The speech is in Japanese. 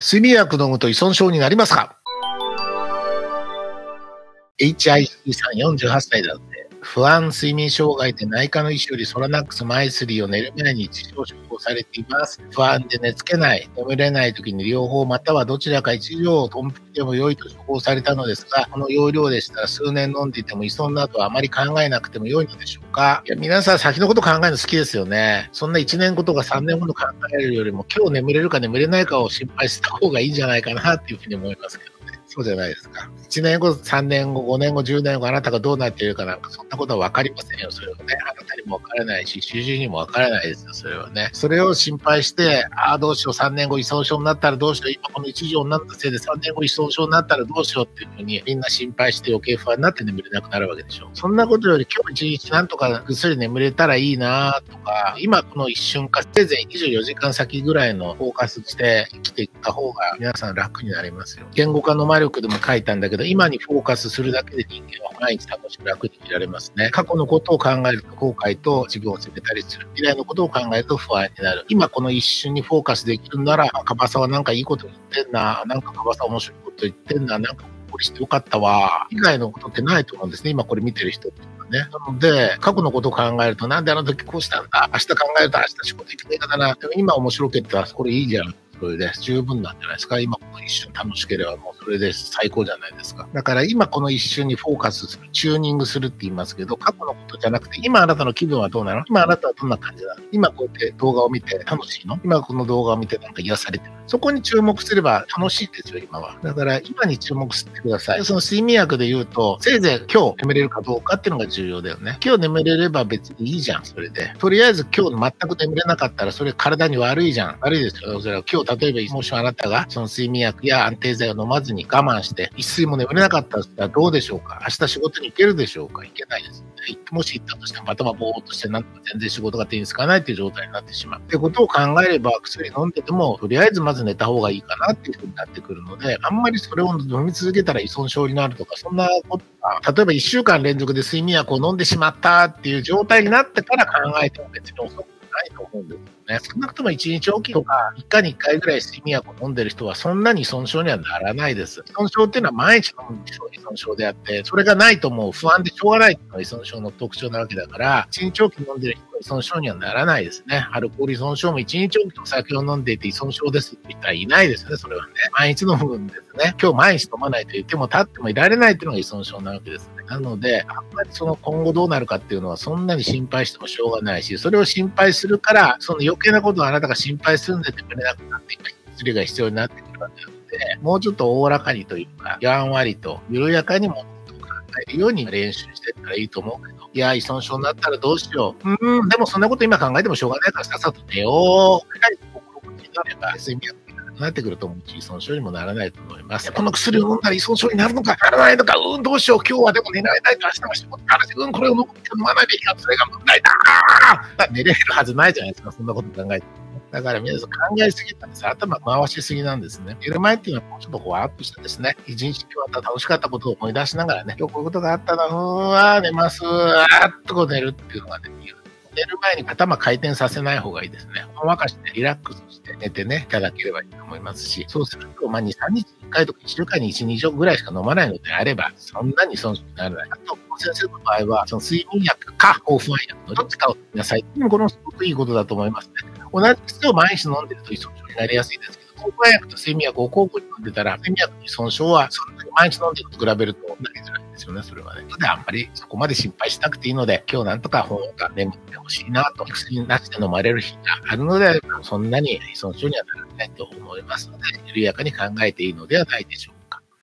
睡眠薬飲むと依存症になりますか ?HIC さん48歳だって。不安、睡眠障害で内科の医師よりソラナックスマイスリーを寝る前に治療処方されています。不安で寝つけない、眠れない時に両方またはどちらか一錠をトンプでも良いと処方されたのですが、この容量でしたら数年飲んでいても依存などはあまり考えなくても良いのでしょうかいや、皆さん先のこと考えるの好きですよね。そんな1年後とか3年後の考えるよりも今日眠れるか眠れないかを心配した方がいいんじゃないかなっていうふうに思いますけど。そうじゃないですか。1年後、3年後、5年後、10年後、あなたがどうなっているかなんか、そんなことは分かりませんよ、それはね。も分からないし、主治医にも分からないですよ、それはね。それを心配して、ああ、どうしよう、3年後依存症になったらどうしよう、今この一条になったせいで3年後依存症になったらどうしようっていうふうに、みんな心配して余計不安になって眠れなくなるわけでしょ。そんなことより今日一日なんとかぐっすり眠れたらいいなとか、今この一瞬か、せいぜい24時間先ぐらいのフォーカスして生きていった方が皆さん楽になりますよ。言語化の魔力でも書いたんだけど、今にフォーカスするだけで人間は毎日楽しく楽に生きられますね。過去のことを考えると後悔と自分を責めたりする。未来のことを考えると不安になる。今この一瞬にフォーカスできるなら、カバサはなんかいいこと言ってんな、なんかカバサ面白いこと言ってんな、なんかこれしてよかったわ。以外のことってないと思うんですね。今これ見てる人って。ね。なので、過去のことを考えると、なんであの時こうしたんだ明日考えると明日仕事行けないかな。でも今面白けったら、これいいじゃん。それで十分なんじゃないですか。今一瞬楽しければもうそれで最高じゃないですか。だから今この一瞬にフォーカスする、チューニングするって言いますけど、過去のことじゃなくて、今あなたの気分はどうなの？今あなたはどんな感じなの？今こうやって動画を見て楽しいの？今この動画を見てなんか癒されてるそこに注目すれば楽しいですよ、今は。だから今に注目してください。その睡眠薬で言うと、せいぜい今日眠れるかどうかっていうのが重要だよね。今日眠れれば別にいいじゃん、それで。とりあえず今日全く眠れなかったら、それ体に悪いじゃん。悪いですよ。それは今日例えば、もしあなたがその睡眠薬や安定剤を飲まずに我慢して、一睡も眠れなかったらどうでしょうか？明日仕事に行けるでしょうか？行けないです。もし行ったとしても頭ぼーっとしてなんか全然仕事が手につかないっていう状態になってしまう。ってことを考えれば薬飲んでても、とりあえずまず寝た方がいいかなっていうふうになってくるので、あんまりそれを飲み続けたら依存症になるとか、そんなことが、例えば1週間連続で睡眠薬を飲んでしまったっていう状態になってから考えても別に遅くないと思うんですよね。少なくとも1日おきとか、1回に1回ぐらい睡眠薬を飲んでる人は、そんなに損傷にはならないです。損傷っていうのは毎日飲む存症であって、それがないともう不安でしょうがないっていう依存症の特徴なわけだから、1日おき飲んでる人は依存症にはならないですね。アルコール依存症も1日おきお酒を飲んでいて依存症ですって言ったらいないですね、それはね。毎日飲むんですね。今日毎日飲まないと言っても立ってもいられないっていうのが依存症なわけですね。なので、あんまりその今後どうなるかっていうのはそんなに心配してもしょうがないし、それを心配するから、その余計なことをあなたが心配するんで眠れなくなっていく薬が必要になってくるわけなので、もうちょっとおおらかにというか、やんわりと緩やかに物事を考えるように練習していったらいいと思うけど、いや、依存症になったらどうしよう。うん、でもそんなこと今考えてもしょうがないからさっさと寝よう。やはり心になれば、睡眠薬なってくると、依存症にもならないと思います。この薬を飲んだら依存症になるのか、ならないのか、うん、どうしよう、今日はでも寝られないと明日は仕事あるし、うん、これを飲まないべきか、それが問題だ寝れるはずないじゃないですか、そんなこと考えて。だから皆さん考えすぎたんです。頭回しすぎなんですね。寝る前っていうのはもうちょっとこうアップしてですね、一日今日あった楽しかったことを思い出しながらね、今日こういうことがあったな、うわー寝ます、あーっとこう寝るっていうのができる。寝る前に頭回転させない方がいいですね。ほんわかしてリラックスして寝てね、いただければいいと思いますし、そうすると、まあ、2、3日1回とか1週間に1、2錠ぐらいしか飲まないのであれば、そんなに損失にならない。あと、先生の場合は、その睡眠薬か抗不安薬のどっちかを飲みなさい。これもすごくいいことだと思いますね。同じ薬を毎日飲んでると依存症になりやすいですけど、抗不安薬と睡眠薬を交互に飲んでたら、睡眠薬の依存症はそんなに毎日飲んでると比べるとなりづらいんですよね、それはね。で、あんまりそこまで心配しなくていいので、今日なんとか本が眠ってほしいなと、薬なしで飲まれる日があるので、そんなに依存症にはならないと思いますので、緩やかに考えていいのではないでしょうか。